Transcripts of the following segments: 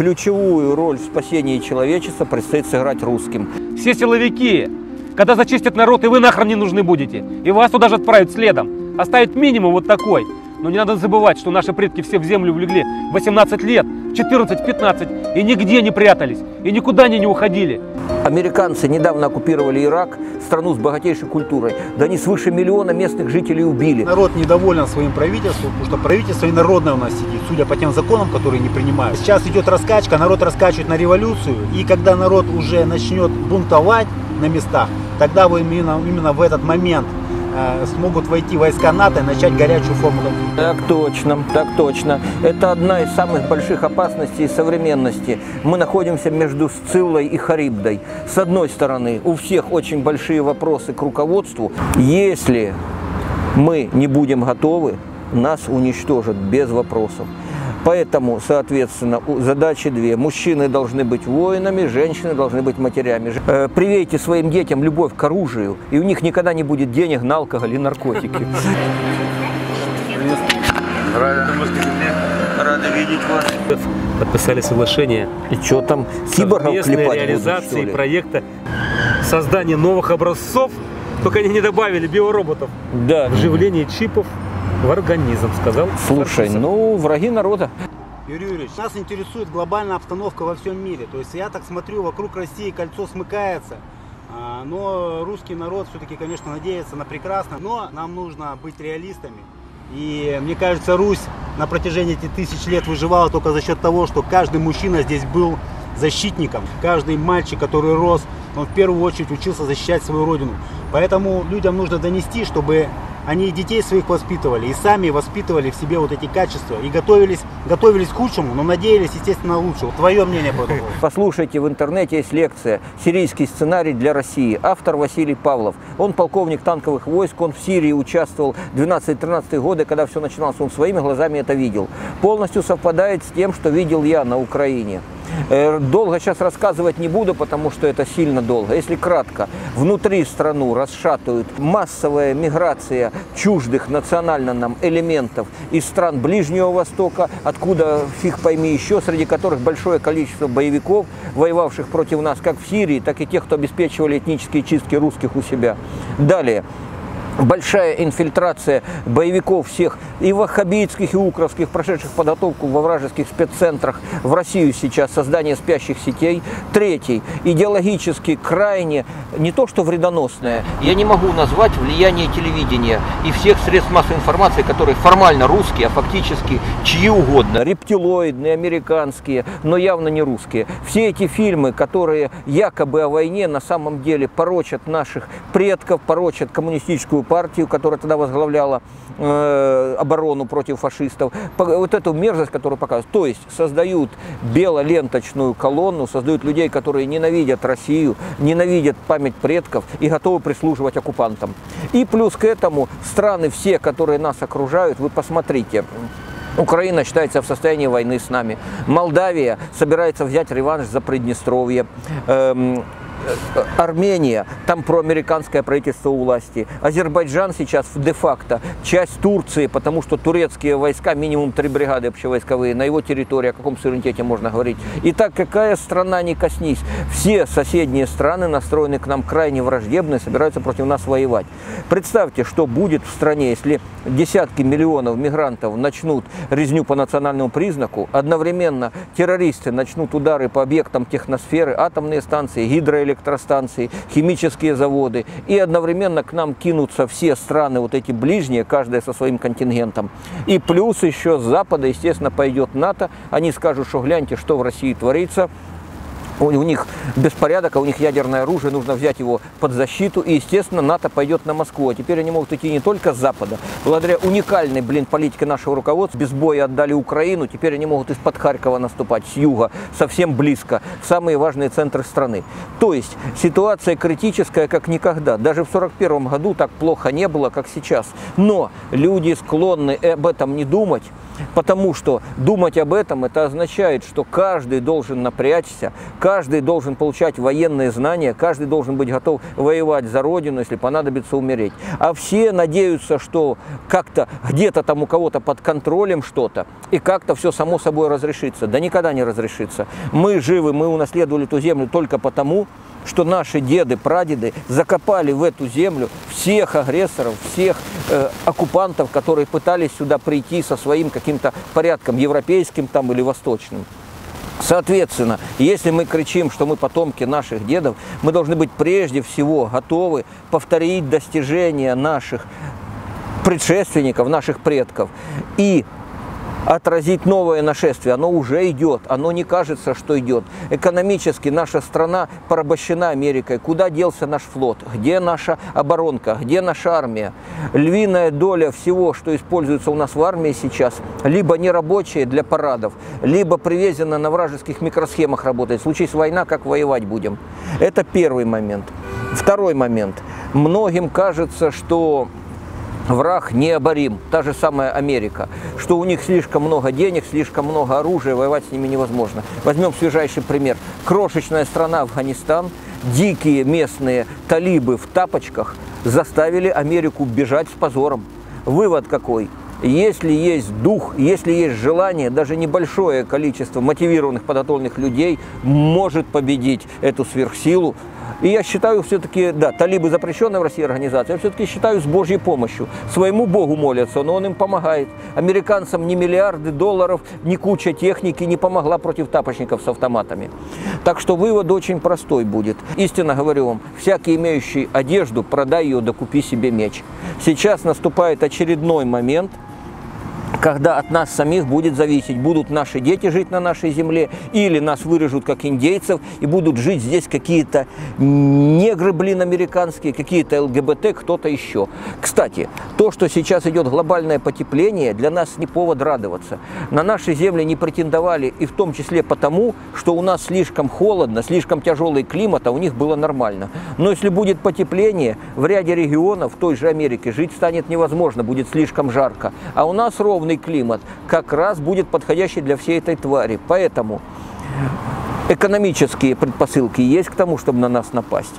ключевую роль в спасении человечества предстоит сыграть русским. Все силовики, когда зачистят народ, и вы нахрен не нужны будете. И вас туда же отправят следом. Оставить минимум вот такой. Но не надо забывать, что наши предки все в землю влегли 18 лет, 14-15, и нигде не прятались, и никуда они не уходили. Американцы недавно оккупировали Ирак, страну с богатейшей культурой. Да они свыше миллиона местных жителей убили. Народ недоволен своим правительством, потому что правительство и народное у нас сидит, судя по тем законам, которые не принимают. Сейчас идет раскачка, народ раскачивает на революцию, и когда народ уже начнет бунтовать на местах, тогда вы именно, именно в этот момент смогут войти войска НАТО и начать горячую форму. Так точно, так точно. Это одна из самых больших опасностей современности. Мы находимся между Сциллой и Харибдой. С одной стороны, у всех очень большие вопросы к руководству. Если мы не будем готовы, нас уничтожат без вопросов. Поэтому, соответственно, задачи две. Мужчины должны быть воинами, женщины должны быть матерями. Э, Привейте своим детям любовь к оружию, и у них никогда не будет денег на алкоголь и наркотики. Рада видеть вас. Подписали соглашение И что там, киборгов совместной клепать реализации проекта создания новых образцов, только они не добавили биороботов, Да. вживление чипов в организм, сказал. Слушай, Саркисов. ну, враги народа. Юрий Юрьевич, нас интересует глобальная обстановка во всем мире. То есть я так смотрю, вокруг России кольцо смыкается. А, Но русский народ все-таки, конечно, надеется на прекрасное. Но нам нужно быть реалистами. И мне кажется, Русь на протяжении этих тысяч лет выживала только за счет того, что каждый мужчина здесь был защитником. Каждый мальчик, который рос, он в первую очередь учился защищать свою родину. Поэтому людям нужно донести, чтобы они и детей своих воспитывали, и сами воспитывали в себе вот эти качества. И готовились, готовились к худшему, но надеялись, естественно. Вот Твое мнение по этому? Послушайте, в интернете есть лекция «Сирийский сценарий для России». Автор Василий Павлов. Он полковник танковых войск, он в Сирии участвовал 12-13 годы, когда все начиналось, он своими глазами это видел. Полностью совпадает с тем, что видел я на Украине. Э, Долго сейчас рассказывать не буду, потому что это сильно долго. Если кратко, внутри страну расшатывают массовая миграция чуждых национально нам элементов из стран Ближнего Востока, откуда фиг пойми еще, среди которых большое количество боевиков, воевавших против нас как в Сирии, так и тех, кто обеспечивали этнические чистки русских у себя. Далее большая инфильтрация боевиков всех и ваххабитских, и укровских, прошедших подготовку во вражеских спеццентрах в Россию сейчас, создание спящих сетей. Третий, идеологически крайне, не то что вредоносное, я не могу назвать влияние телевидения и всех средств массовой информации, которые формально русские, а фактически чьи угодно, рептилоидные, американские, но явно не русские. Все эти фильмы, которые якобы о войне, на самом деле порочат наших предков, порочат коммунистическую партию, которая тогда возглавляла э, оборону против фашистов. Вот эту мерзость, которую показывают. То есть создают белоленточную колонну, создают людей, которые ненавидят Россию, ненавидят память предков и готовы прислуживать оккупантам. И плюс к этому страны все, которые нас окружают, вы посмотрите, Украина считается в состоянии войны с нами. Молдавия собирается взять реванш за Приднестровье. Эм, Армения, там проамериканское правительство у власти. Азербайджан сейчас де-факто часть Турции, потому что турецкие войска, минимум три бригады общевойсковые, на его территории, о каком суверенитете можно говорить. И так какая страна не коснись, все соседние страны настроены к нам крайне враждебно и собираются против нас воевать. Представьте, что будет в стране, если десятки миллионов мигрантов начнут резню по национальному признаку, одновременно террористы начнут удары по объектам техносферы, атомные станции, гидроэлектростанции, химические заводы, и одновременно к нам кинутся все страны, вот эти ближние, каждая со своим контингентом. И плюс еще с запада, естественно, пойдет НАТО, они скажут, что гляньте, что в России творится, у, у них беспорядок, а у них ядерное оружие, нужно взять его под защиту. И, естественно, НАТО пойдет на Москву. А теперь они могут идти не только с Запада. Благодаря уникальной, блин, политике нашего руководства, без боя отдали Украину, теперь они могут из-под Харькова наступать, с юга, совсем близко, в самые важные центры страны. То есть ситуация критическая, как никогда. Даже в 1941 году так плохо не было, как сейчас. Но люди склонны об этом не думать Потому что думать об этом, это означает, что каждый должен напрячься, каждый должен получать военные знания, каждый должен быть готов воевать за Родину, если понадобится умереть. А все надеются, что как-то где-то там у кого-то под контролем что-то, и как-то все само собой разрешится. Да никогда не разрешится. Мы живы, мы унаследовали эту землю только потому, что наши деды, прадеды закопали в эту землю всех агрессоров, всех э, оккупантов, которые пытались сюда прийти со своим каким-то порядком, европейским там или восточным. Соответственно, если мы кричим, что мы потомки наших дедов, мы должны быть прежде всего готовы повторить достижения наших предшественников, наших предков. И отразить новое нашествие. Оно уже идет, оно не кажется, что идет. Экономически наша страна порабощена Америкой. Куда делся наш флот? Где наша оборонка? Где наша армия? Львиная доля всего, что используется у нас в армии сейчас, либо нерабочие для парадов, либо привезено на вражеских микросхемах работает. Случись война, как воевать будем? Это первый момент. Второй момент. Многим кажется, что враг необорим, та же самая Америка, что у них слишком много денег, слишком много оружия, воевать с ними невозможно. Возьмем свежайший пример. Крошечная страна Афганистан, дикие местные талибы в тапочках заставили Америку бежать с позором. Вывод какой? Если есть дух, если есть желание, даже небольшое количество мотивированных подготовленных людей может победить эту сверхсилу, и я считаю все-таки, да, талибы запрещенная в России организация, я все-таки считаю с Божьей помощью. Своему Богу молятся, но он им помогает. Американцам ни миллиарды долларов, ни куча техники не помогла против тапочников с автоматами. Так что вывод очень простой будет. Истинно говорю вам, всякий имеющий одежду, продай ее, да купи себе меч. Сейчас наступает очередной момент – когда от нас самих будет зависеть, будут наши дети жить на нашей земле, или нас вырежут как индейцев, и будут жить здесь какие-то негры, блин, американские, какие-то ЛГБТ, кто-то еще. Кстати, то, что сейчас идет глобальное потепление, для нас не повод радоваться. На нашей земле не претендовали, и в том числе потому, что у нас слишком холодно, слишком тяжелый климат, а у них было нормально. Но если будет потепление, в ряде регионов той же Америке жить станет невозможно, будет слишком жарко. А у нас ровно ровный климат как раз будет подходящий для всей этой твари. Поэтому экономические предпосылки есть к тому, чтобы на нас напасть.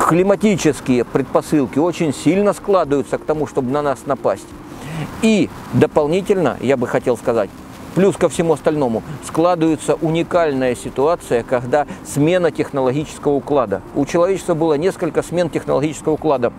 Климатические предпосылки очень сильно складываются к тому, чтобы на нас напасть. И дополнительно, я бы хотел сказать, плюс ко всему остальному, складывается уникальная ситуация, когда смена технологического уклада. У человечества было несколько смен технологического уклада.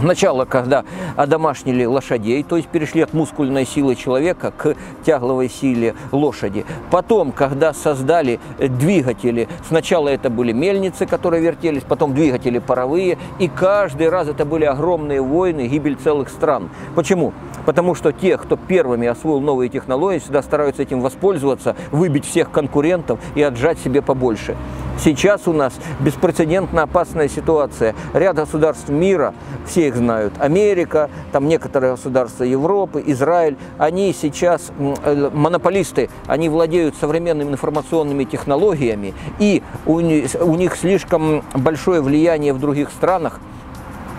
Начало, когда одомашнили лошадей, то есть перешли от мускульной силы человека к тягловой силе лошади. Потом, когда создали двигатели, сначала это были мельницы, которые вертелись, потом двигатели паровые, и каждый раз это были огромные войны, гибель целых стран. Почему? Потому что те, кто первыми освоил новые технологии, всегда стараются этим воспользоваться, выбить всех конкурентов и отжать себе побольше. Сейчас у нас беспрецедентно опасная ситуация. Ряд государств мира, все их знают, Америка, там некоторые государства Европы, Израиль, они сейчас э, монополисты, они владеют современными информационными технологиями, и у них слишком большое влияние в других странах,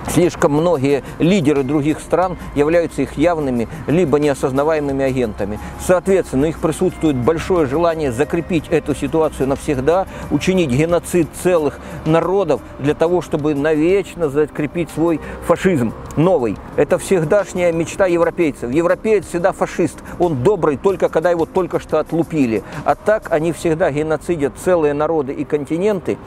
Слишком многие лидеры других стран являются их явными либо неосознаваемыми агентами. Соответственно, их присутствует большое желание закрепить эту ситуацию навсегда, учинить геноцид целых народов для того, чтобы навечно закрепить свой фашизм новый. Это всегдашняя мечта европейцев. Европеец всегда фашист. Он добрый только когда его только что отлупили. А так они всегда геноцидят целые народы и континенты.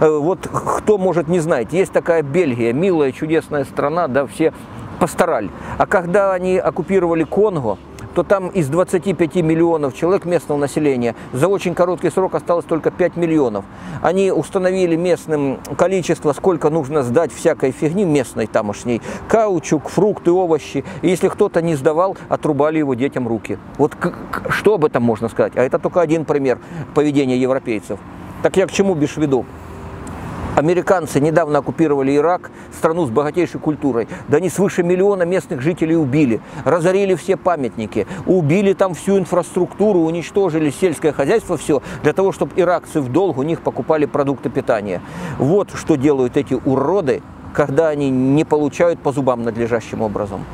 Э, вот кто может не знать, есть такая Бельгия, милая, чудесная страна, да, все постарали. А когда они оккупировали Конго, то там из 25 миллионов человек местного населения за очень короткий срок осталось только 5 миллионов. Они установили местным количество, сколько нужно сдать всякой фигни местной тамошней. Каучук, фрукты, овощи. И если кто-то не сдавал, отрубали его детям руки. Вот что об этом можно сказать? А это только один пример поведения европейцев. Так я к чему бишь веду? Американцы недавно оккупировали Ирак, страну с богатейшей культурой. Да они свыше миллиона местных жителей убили, разорили все памятники, убили там всю инфраструктуру, уничтожили сельское хозяйство, все, для того, чтобы иракцы в долг у них покупали продукты питания. Вот что делают эти уроды, когда они не получают по зубам надлежащим образом.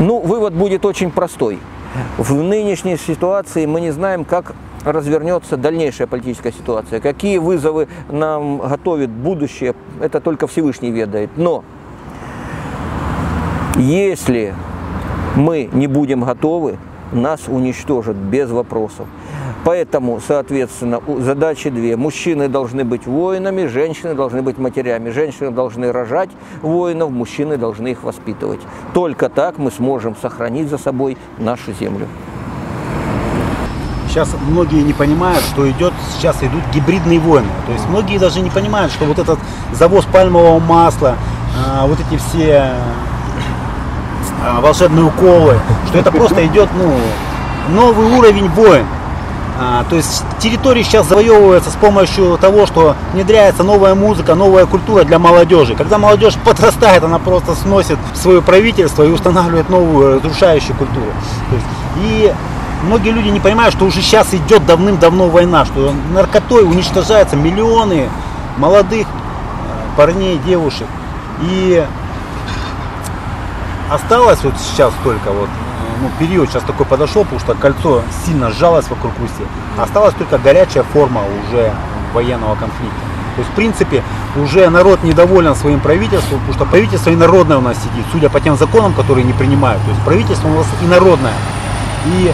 Ну, вывод будет очень простой. В нынешней ситуации мы не знаем, как развернется дальнейшая политическая ситуация. Какие вызовы нам готовит будущее, это только Всевышний ведает. Но если мы не будем готовы, нас уничтожат без вопросов. Поэтому, соответственно, задачи две. Мужчины должны быть воинами, женщины должны быть матерями. Женщины должны рожать воинов, мужчины должны их воспитывать. Только так мы сможем сохранить за собой нашу землю. Сейчас многие не понимают, что идет, сейчас идут гибридные войны. То есть многие даже не понимают, что вот этот завоз пальмового масла, а, вот эти все а, волшебные уколы, что это просто идет ну, новый уровень войн. А, то есть территории сейчас завоевываются с помощью того, что внедряется новая музыка, новая культура для молодежи. Когда молодежь подрастает, она просто сносит свое правительство и устанавливает новую разрушающую культуру. То есть, и многие люди не понимают, что уже сейчас идет давным-давно война, что наркотой уничтожаются миллионы молодых э, парней, девушек. И осталось вот сейчас только вот ну, период сейчас такой подошел, потому что кольцо сильно сжалось вокруг Руси. Осталась только горячая форма уже военного конфликта. То есть, в принципе, уже народ недоволен своим правительством, потому что правительство и народное у нас сидит, судя по тем законам, которые не принимают. То есть правительство у нас и народное. И э,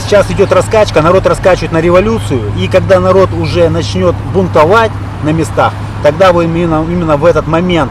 сейчас идет раскачка, народ раскачивает на революцию. И когда народ уже начнет бунтовать на местах, тогда вы именно, именно в этот момент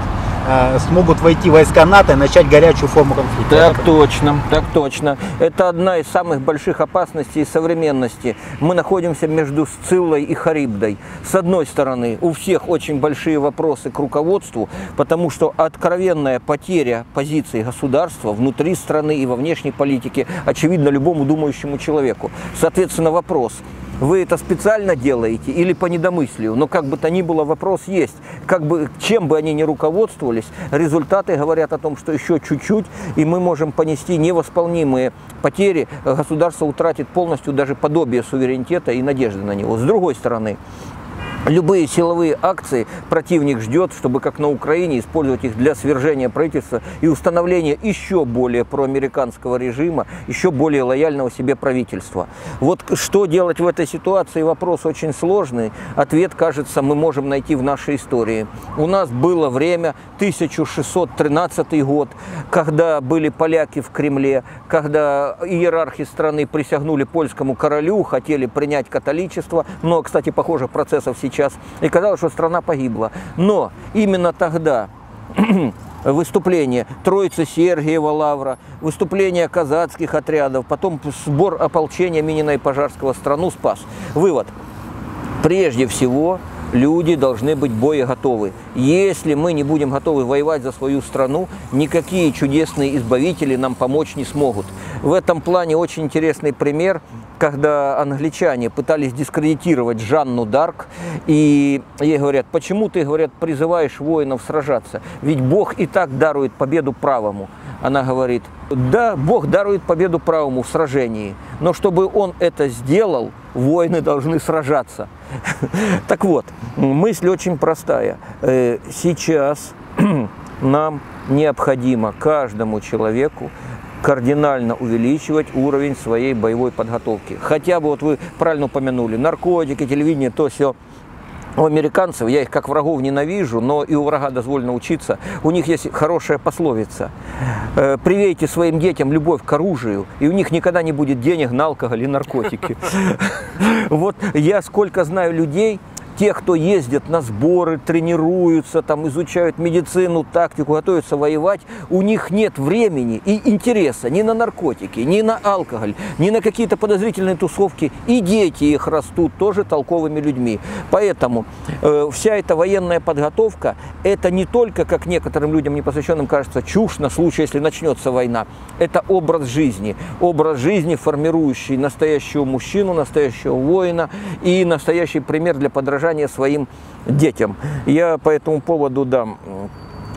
смогут войти войска НАТО и начать горячую форму конфликта. Так точно, так точно. Это одна из самых больших опасностей современности. Мы находимся между Сциллой и Харибдой. С одной стороны, у всех очень большие вопросы к руководству, потому что откровенная потеря позиции государства внутри страны и во внешней политике очевидно любому думающему человеку. Соответственно, вопрос – вы это специально делаете или по недомыслию, но как бы то ни было, вопрос есть. Как бы, чем бы они ни руководствовались, результаты говорят о том, что еще чуть-чуть, и мы можем понести невосполнимые потери, государство утратит полностью даже подобие суверенитета и надежды на него. С другой стороны, Любые силовые акции противник ждет, чтобы, как на Украине, использовать их для свержения правительства и установления еще более проамериканского режима, еще более лояльного себе правительства. Вот что делать в этой ситуации, вопрос очень сложный. Ответ, кажется, мы можем найти в нашей истории. У нас было время, 1613 год, когда были поляки в Кремле, когда иерархи страны присягнули польскому королю, хотели принять католичество, но, кстати, похоже, процессов сейчас сейчас, и казалось, что страна погибла. Но именно тогда выступление Троицы Сергиева Лавра, выступление казацких отрядов, потом сбор ополчения Минина и Пожарского страну спас. Вывод. Прежде всего, люди должны быть боеготовы. Если мы не будем готовы воевать за свою страну, никакие чудесные избавители нам помочь не смогут. В этом плане очень интересный пример – когда англичане пытались дискредитировать Жанну Дарк, и ей говорят, почему ты, говорят, призываешь воинов сражаться? Ведь Бог и так дарует победу правому. Она говорит, да, Бог дарует победу правому в сражении, но чтобы он это сделал, воины должны сражаться. Так вот, мысль очень простая. Э, сейчас нам необходимо каждому человеку кардинально увеличивать уровень своей боевой подготовки. Хотя бы, вот вы правильно упомянули, наркотики, телевидение, то все. У американцев, я их как врагов ненавижу, но и у врага дозволено учиться. У них есть хорошая пословица. «Э, привейте своим детям любовь к оружию, и у них никогда не будет денег на алкоголь и наркотики. Вот я сколько знаю людей, те, кто ездят на сборы, тренируются, там, изучают медицину, тактику, готовятся воевать, у них нет времени и интереса ни на наркотики, ни на алкоголь, ни на какие-то подозрительные тусовки. И дети их растут тоже толковыми людьми. Поэтому э, вся эта военная подготовка, это не только, как некоторым людям непосвященным кажется, чушь на случай, если начнется война. Это образ жизни. Образ жизни, формирующий настоящего мужчину, настоящего воина и настоящий пример для подражания подражание своим детям. Я по этому поводу дам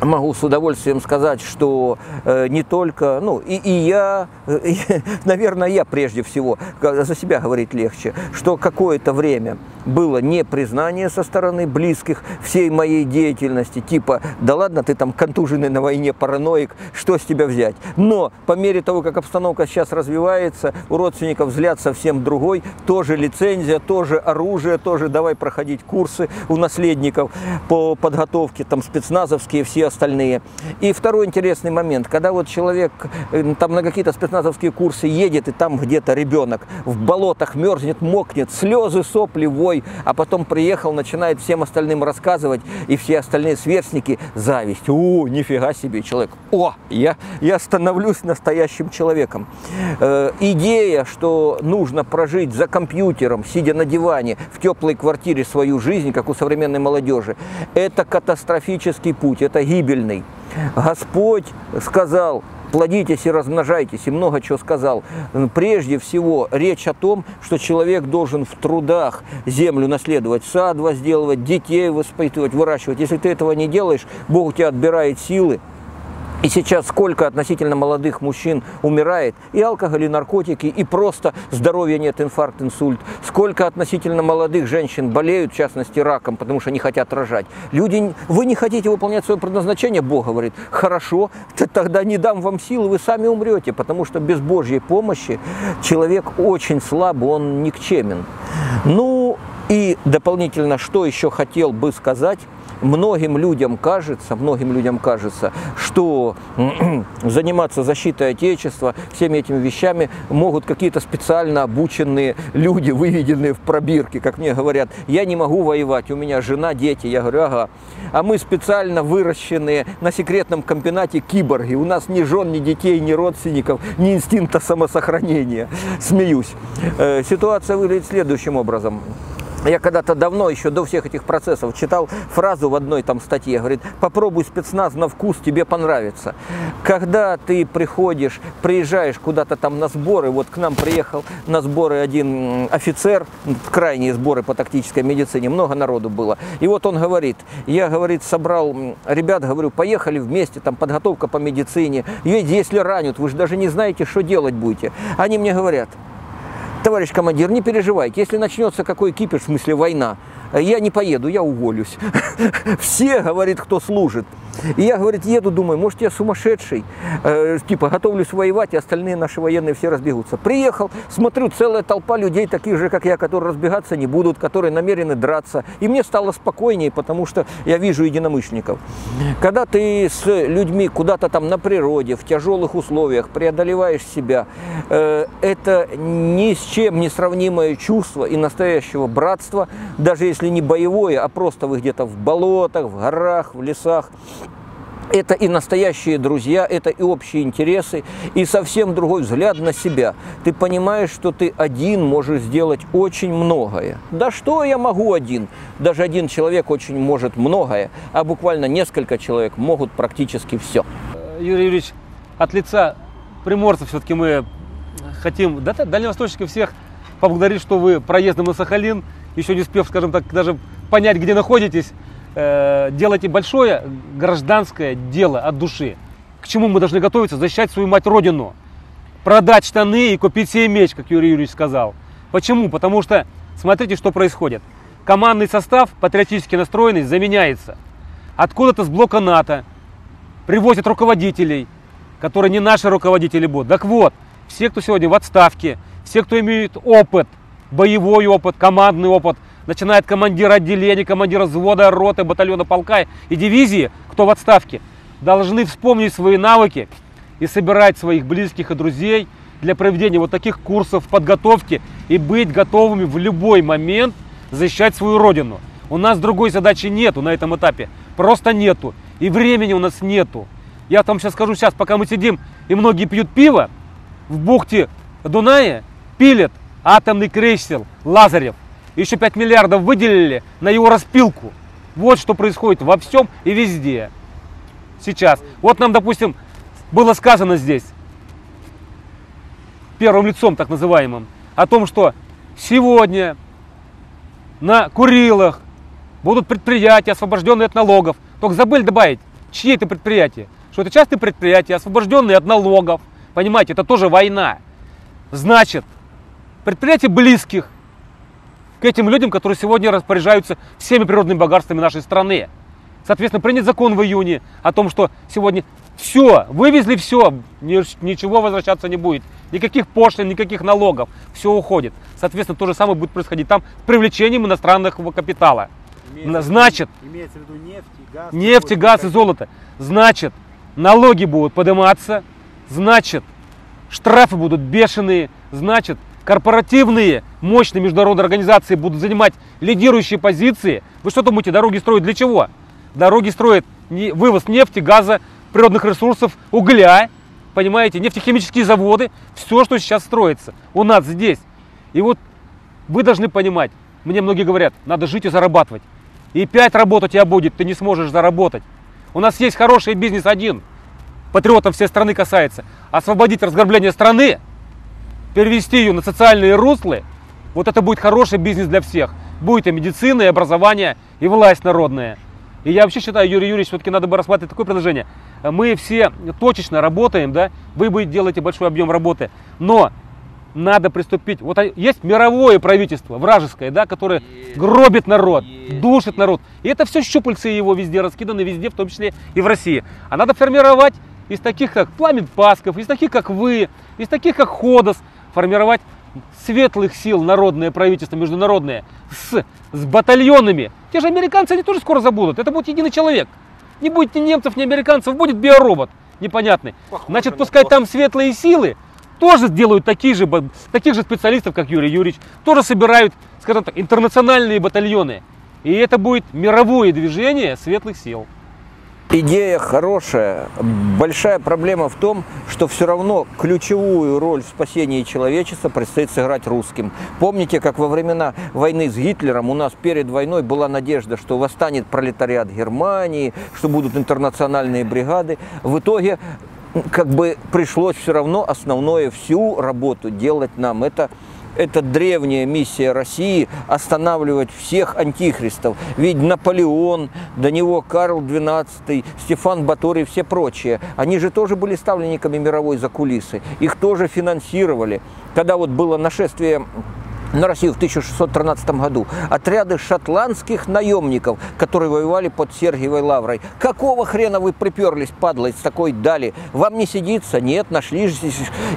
могу с удовольствием сказать, что э, не только, ну и, и я, э, и, наверное, я прежде всего, за себя говорить легче, что какое-то время было непризнание со стороны близких всей моей деятельности, типа, да ладно, ты там контуженный на войне параноик, что с тебя взять? Но по мере того, как обстановка сейчас развивается, у родственников взгляд совсем другой, тоже лицензия, тоже оружие, тоже давай проходить курсы у наследников по подготовке, там спецназовские, все остальные. И второй интересный момент, когда вот человек э, там на какие-то спецназовские курсы едет, и там где-то ребенок в болотах мерзнет, мокнет, слезы, сопли, вой, а потом приехал, начинает всем остальным рассказывать, и все остальные сверстники зависть. О, нифига себе человек. О, я, я становлюсь настоящим человеком. Э, идея, что нужно прожить за компьютером, сидя на диване в теплой квартире свою жизнь, как у современной молодежи, это катастрофический путь, это гибельный. Господь сказал, плодитесь и размножайтесь, и много чего сказал. Прежде всего, речь о том, что человек должен в трудах землю наследовать, сад возделывать, детей воспитывать, выращивать. Если ты этого не делаешь, Бог у тебя отбирает силы, и сейчас сколько относительно молодых мужчин умирает и алкоголь, и наркотики, и просто здоровья нет, инфаркт, инсульт. Сколько относительно молодых женщин болеют, в частности, раком, потому что не хотят рожать. Люди, вы не хотите выполнять свое предназначение, Бог говорит, хорошо, тогда не дам вам силы, вы сами умрете, потому что без Божьей помощи человек очень слаб, он никчемен. Ну и дополнительно, что еще хотел бы сказать, многим людям кажется, многим людям кажется, что заниматься защитой Отечества, всеми этими вещами могут какие-то специально обученные люди, выведенные в пробирке, как мне говорят, я не могу воевать, у меня жена, дети, я говорю, ага. А мы специально выращенные на секретном комбинате киборги, у нас ни жен, ни детей, ни родственников, ни инстинкта самосохранения. Смеюсь. Э, ситуация выглядит следующим образом. Я когда-то давно, еще до всех этих процессов, читал фразу в одной там статье, говорит, попробуй спецназ на вкус, тебе понравится. Когда ты приходишь, приезжаешь куда-то там на сборы, вот к нам приехал на сборы один офицер, крайние сборы по тактической медицине, много народу было. И вот он говорит, я, говорит, собрал ребят, говорю, поехали вместе, там подготовка по медицине, если ранят, вы же даже не знаете, что делать будете. Они мне говорят, товарищ командир, не переживайте, если начнется какой кипиш, в смысле война, я не поеду, я уволюсь. Все, говорит, кто служит. И я, говорит, еду, думаю, может, я сумасшедший, э, типа, готовлюсь воевать, и остальные наши военные все разбегутся. Приехал, смотрю, целая толпа людей, таких же, как я, которые разбегаться не будут, которые намерены драться. И мне стало спокойнее, потому что я вижу единомышленников. Когда ты с людьми куда-то там на природе, в тяжелых условиях преодолеваешь себя, э, это ни с чем не сравнимое чувство и настоящего братства, даже если не боевое, а просто вы где-то в болотах, в горах, в лесах это и настоящие друзья, это и общие интересы, и совсем другой взгляд на себя. Ты понимаешь, что ты один можешь сделать очень многое. Да что я могу один? Даже один человек очень может многое, а буквально несколько человек могут практически все. Юрий Юрьевич, от лица приморцев все-таки мы хотим, да, дальневосточников всех поблагодарить, что вы проездом на Сахалин, еще не успев, скажем так, даже понять, где находитесь, э, делайте большое гражданское дело от души. К чему мы должны готовиться? Защищать свою мать родину. Продать штаны и купить себе меч, как Юрий Юрьевич сказал. Почему? Потому что смотрите, что происходит. Командный состав, патриотически настроенный, заменяется. Откуда-то с блока НАТО привозят руководителей, которые не наши руководители будут. Так вот, все, кто сегодня в отставке, все, кто имеет опыт, боевой опыт, командный опыт – начиная от командира отделения, командира взвода, роты, батальона, полка и дивизии, кто в отставке, должны вспомнить свои навыки и собирать своих близких и друзей для проведения вот таких курсов подготовки и быть готовыми в любой момент защищать свою родину. У нас другой задачи нету на этом этапе. Просто нету. И времени у нас нету. Я там сейчас скажу, сейчас, пока мы сидим и многие пьют пиво, в бухте Дуная пилят атомный крейсер Лазарев еще 5 миллиардов выделили на его распилку. Вот что происходит во всем и везде. Сейчас. Вот нам, допустим, было сказано здесь, первым лицом так называемым, о том, что сегодня на Курилах будут предприятия, освобожденные от налогов. Только забыли добавить, чьи это предприятия. Что это частные предприятия, освобожденные от налогов. Понимаете, это тоже война. Значит, предприятия близких к этим людям, которые сегодня распоряжаются всеми природными богатствами нашей страны. Соответственно, принят закон в июне о том, что сегодня все, вывезли все, ничего возвращаться не будет. Никаких пошлин, никаких налогов, все уходит. Соответственно, то же самое будет происходить там с привлечением иностранного капитала. Имеется, Значит, имеется в виду нефть газ. нефть, газ и золото. Значит, налоги будут подниматься, значит, штрафы будут бешеные, значит, корпоративные мощные международные организации будут занимать лидирующие позиции. Вы что думаете, дороги строят для чего? Дороги строят не- вывоз нефти, газа, природных ресурсов, угля, понимаете, нефтехимические заводы, все, что сейчас строится у нас здесь. И вот вы должны понимать, мне многие говорят, надо жить и зарабатывать. И пять работ у тебя будет, ты не сможешь заработать. У нас есть хороший бизнес один, патриотов всей страны касается. Освободить разграбление страны, перевести ее на социальные руслы, вот это будет хороший бизнес для всех. Будет и медицина, и образование, и власть народная. И я вообще считаю, Юрий Юрьевич, все-таки надо бы рассматривать такое предложение. Мы все точечно работаем, да, вы будете делаете большой объем работы, но надо приступить. Вот есть мировое правительство, вражеское, да, которое гробит народ, душит народ. И это все щупальцы его везде раскиданы, везде, в том числе и в России. А надо формировать из таких, как Пламен Пасков, из таких, как вы, из таких, как Ходос, формировать светлых сил народное правительство международное с, с батальонами. Те же американцы, они тоже скоро забудут. Это будет единый человек. Не будет ни немцев, ни американцев, будет биоробот непонятный. Значит, пускай там светлые силы тоже сделают такие же, таких же специалистов, как Юрий Юрьевич, тоже собирают, скажем так, интернациональные батальоны. И это будет мировое движение светлых сил. Идея хорошая. Большая проблема в том, что все равно ключевую роль в спасении человечества предстоит сыграть русским. Помните, как во времена войны с Гитлером у нас перед войной была надежда, что восстанет пролетариат Германии, что будут интернациональные бригады. В итоге как бы пришлось все равно основное всю работу делать нам. Это это древняя миссия России останавливать всех антихристов. Ведь Наполеон, до него Карл XII, Стефан Баторий, все прочие, они же тоже были ставленниками мировой закулисы. Их тоже финансировали. Когда вот было нашествие на Россию в 1613 году отряды шотландских наемников, которые воевали под Сергиевой Лаврой. Какого хрена вы приперлись, падла, из такой дали? Вам не сидится? Нет, нашли же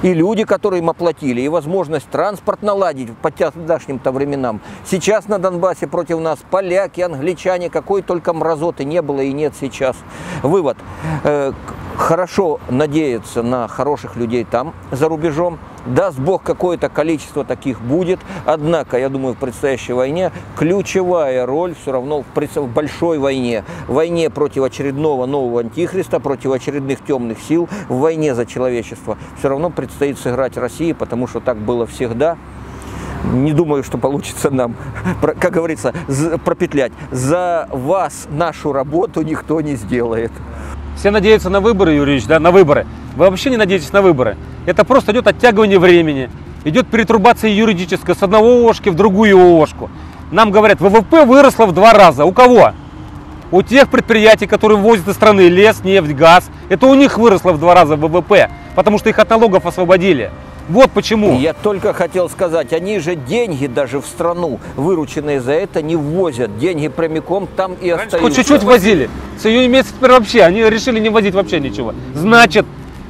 и люди, которые им оплатили, и возможность транспорт наладить по тогдашним-то временам. Сейчас на Донбассе против нас поляки, англичане, какой только мразоты не было и нет сейчас. Вывод. Э, Хорошо надеяться на хороших людей там, за рубежом. Даст Бог, какое-то количество таких будет. Однако, я думаю, в предстоящей войне ключевая роль все равно в большой войне. В войне против очередного нового антихриста, против очередных темных сил, в войне за человечество. Все равно предстоит сыграть России, потому что так было всегда. Не думаю, что получится нам, как говорится, пропетлять. За вас нашу работу никто не сделает. Все надеются на выборы, Юрий Юрьевич, да, на выборы. Вы вообще не надеетесь на выборы. Это просто идет оттягивание времени. Идет перетрубация юридическая с одного ООшки в другую ООшку. Нам говорят, ВВП выросло в два раза. У кого? У тех предприятий, которые ввозят из страны лес, нефть, газ. Это у них выросло в два раза ВВП, потому что их от налогов освободили. Вот почему. Я только хотел сказать, они же деньги даже в страну, вырученные за это, не ввозят. Деньги прямиком там и остаются. Хоть чуть-чуть возили. С июня месяца теперь вообще, они решили не возить вообще ничего. Значит,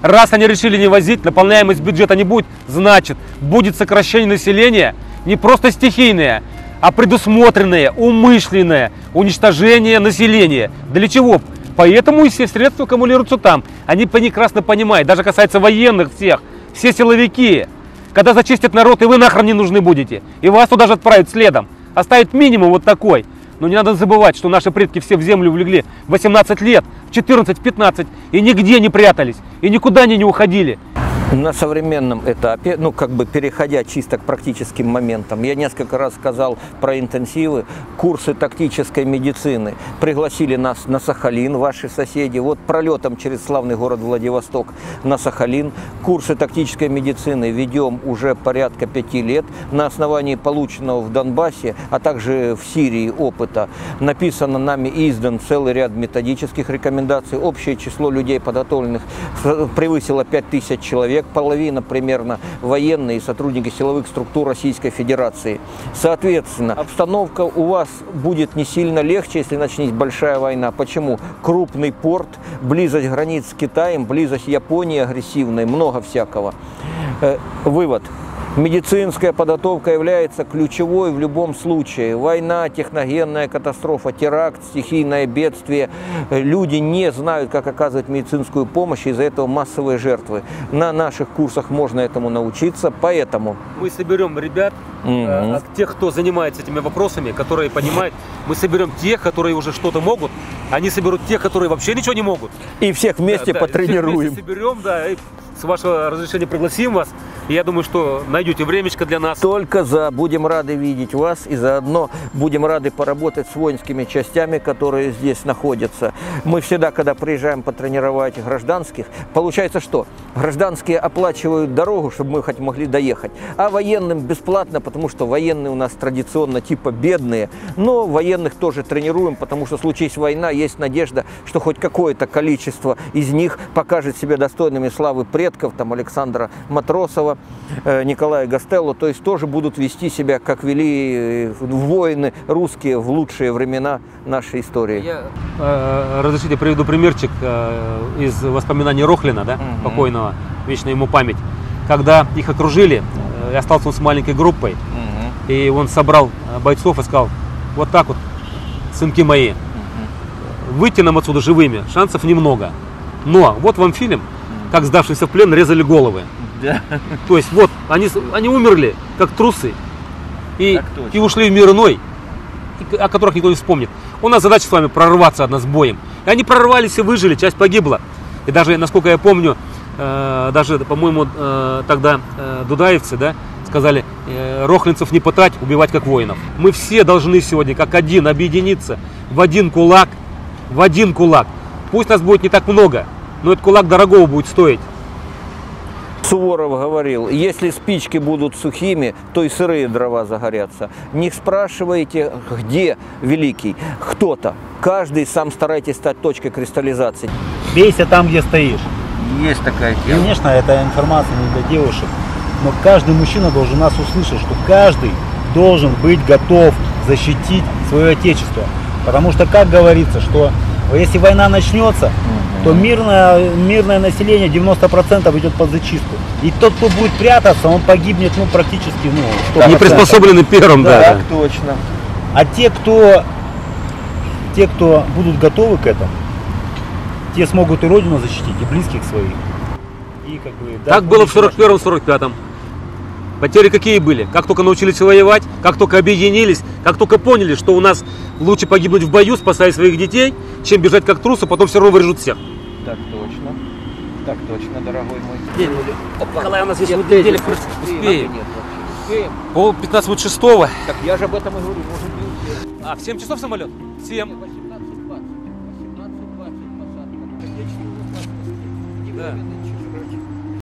раз они решили не возить, наполняемость бюджета не будет, значит, будет сокращение населения не просто стихийное, а предусмотренное, умышленное уничтожение населения. Для чего? Поэтому и все средства аккумулируются там. Они прекрасно понимают, даже касается военных всех, все силовики. Когда зачистят народ, и вы нахрен не нужны будете. И вас туда же отправят следом. Оставят минимум вот такой. Но не надо забывать, что наши предки все в землю влегли в 18 лет, в 14, в 15, и нигде не прятались, и никуда они не уходили. На современном этапе, ну как бы переходя чисто к практическим моментам, я несколько раз сказал про интенсивы, курсы тактической медицины. Пригласили нас на Сахалин, ваши соседи, вот пролетом через славный город Владивосток на Сахалин. Курсы тактической медицины ведем уже порядка пяти лет на основании полученного в Донбассе, а также в Сирии опыта. Написано нами и издан целый ряд методических рекомендаций. Общее число людей подготовленных превысило 5000 человек. Человек половина примерно военные сотрудники силовых структур Российской Федерации. Соответственно, обстановка у вас будет не сильно легче, если начнется большая война. Почему? Крупный порт, близость границ с Китаем, близость Японии агрессивной, много всякого. Э, Вывод. Медицинская подготовка является ключевой в любом случае. Война, техногенная катастрофа, теракт, стихийное бедствие. Люди не знают, как оказывать медицинскую помощь, из-за этого массовые жертвы. На наших курсах можно этому научиться, поэтому Мы соберем ребят, от тех, кто занимается этими вопросами, которые понимают. Мы соберем тех, которые уже что-то могут. Они соберут тех, которые вообще ничего не могут. и всех вместе Да, да, потренируем. всех вместе соберем, да, и с вашего разрешения пригласим вас. Я думаю, что найдете времечко для нас. Только за. Будем рады видеть вас и заодно будем рады поработать с воинскими частями, которые здесь находятся. Мы всегда, когда приезжаем потренировать гражданских, получается что? Гражданские оплачивают дорогу, чтобы мы хоть могли доехать, а военным бесплатно, потому что военные у нас традиционно типа бедные, но военных тоже тренируем, потому что случись война, есть надежда, что хоть какое-то количество из них покажет себя достойными славы предков, там Александра Матросова, э, Николая Гастелло, то есть тоже будут вести себя, как вели э, воины русские в лучшие времена нашей истории. Я, э, разрешите, приведу примерчик из воспоминаний Рохлина, да, Мгм. покойного, вечная ему память. Когда их окружили, э, остался он с маленькой группой, и он собрал бойцов и сказал, вот так вот, сынки мои, выйти нам отсюда живыми, шансов немного. Но вот вам фильм, как сдавшиеся в плен резали головы. То есть вот, они, они умерли, как трусы, и, и ушли в мир иной, о которых никто не вспомнит. У нас задача с вами прорваться одна с боем. И они прорвались и выжили, часть погибла. И даже, насколько я помню, э, даже, по-моему, э, тогда э, дудаевцы, да, сказали, э, рохлинцев не пытать, убивать как воинов. Мы все должны сегодня, как один, объединиться в один кулак, в один кулак. Пусть нас будет не так много, но этот кулак дорогого будет стоить. Суворов говорил, если спички будут сухими, то и сырые дрова загорятся. Не спрашивайте, где великий. Кто-то. Каждый сам старайтесь стать точкой кристаллизации. Бейся там, где стоишь. Есть такая Конечно, это информация не для девушек, но каждый мужчина должен нас услышать, что каждый должен быть готов защитить свое отечество. Потому что, как говорится, что если война начнется, то мирное, мирное население 90% идет под зачистку. И тот, кто будет прятаться, он погибнет ну, практически ну, 100%. Не приспособлены первым, да. Так да. точно. А те, кто, те, кто будут готовы к этому, те смогут и родину защитить, и близких своих. И как бы, да, Так было в будущее наше. 41-45. Потери какие были? Как только научились воевать, как только объединились, как только поняли, что у нас лучше погибнуть в бою, спасая своих детей, чем бежать как трусы, потом все равно вырежут всех. Так точно. Так точно, дорогой мой. Николай, у нас здесь вот неделя успеем. Нет, успеем. Пол 15 минут шестого. Так я же об этом и говорю, может не успеем. А, в 7 часов самолет? 7. 18.20. 18.20 посадка. Да.